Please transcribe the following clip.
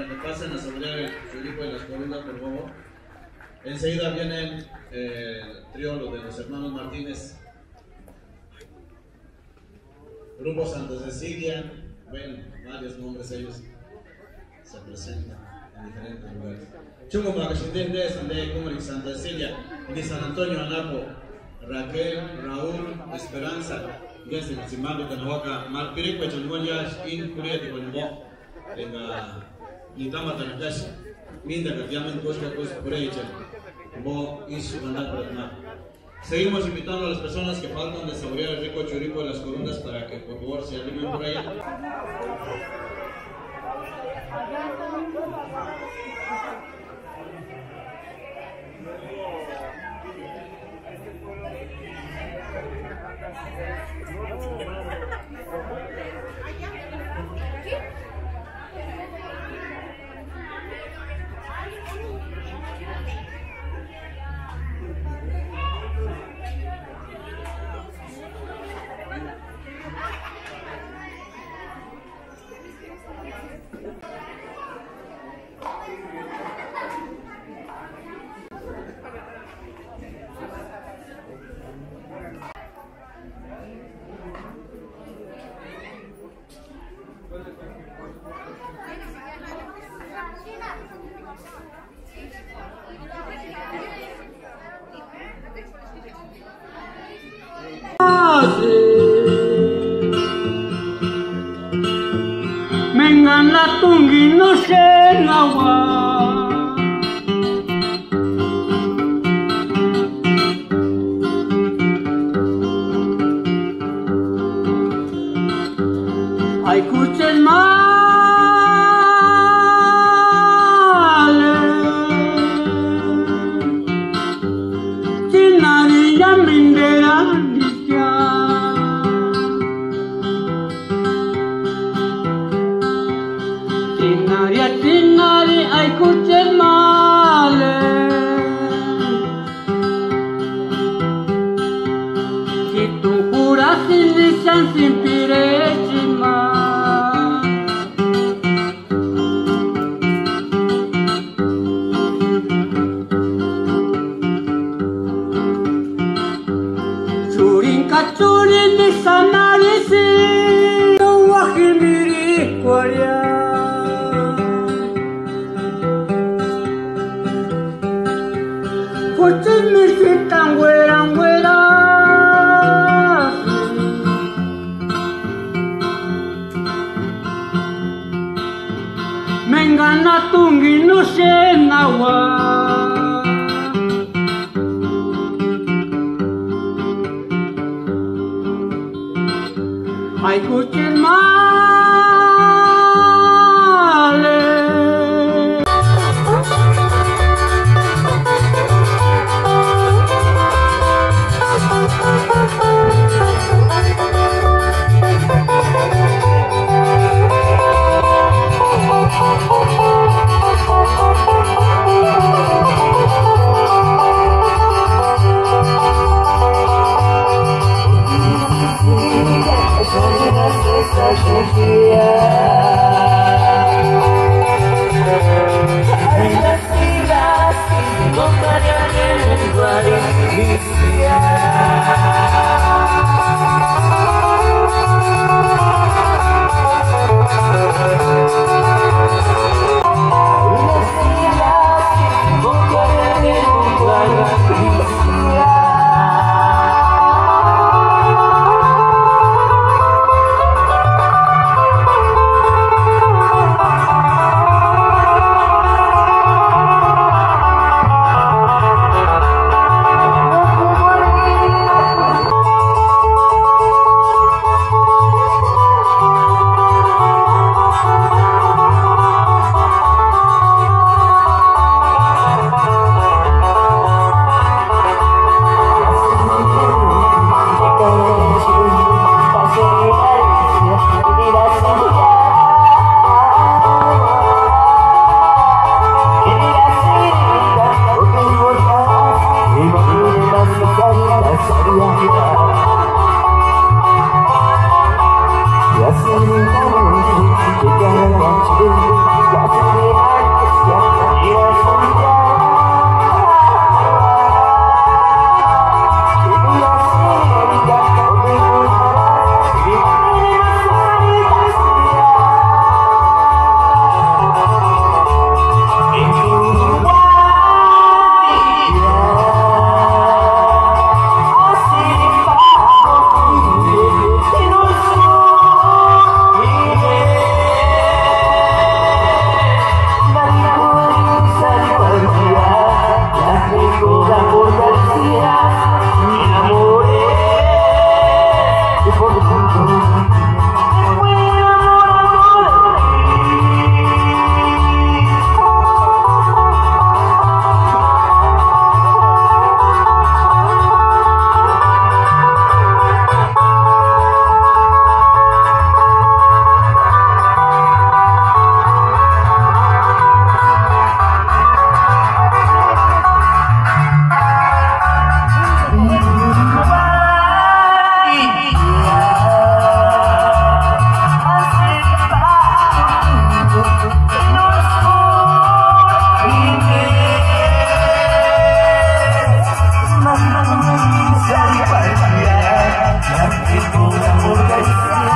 para que pasen a saludar su equipo de las columnas, por favor. Enseguida vienen eh, el de los hermanos Martínez. Grupo Santa Cecilia, bueno, varios nombres ellos se presentan en diferentes lugares. Chungo Macachindende es de como Santa Cecilia, de San Antonio Anapo, Raquel, Raúl, Esperanza, Gesi Simando Canahuaca, Malpirico, Changuanyas, In Kuria, Tibanbo, en Nitama Tanakashi, Minda Katiaman Koska Koska Kureicha, Bo Isu Mandat Pratna. Seguimos invitando a las personas que faltan de saborear el rico churipo de las columnas para que por favor se animen por allá. Ah, Brasil! I couldn't mind. şimdi sensin pireciğim Çurinka çurin mi sanarız 不嫌老啊，还管钱吗？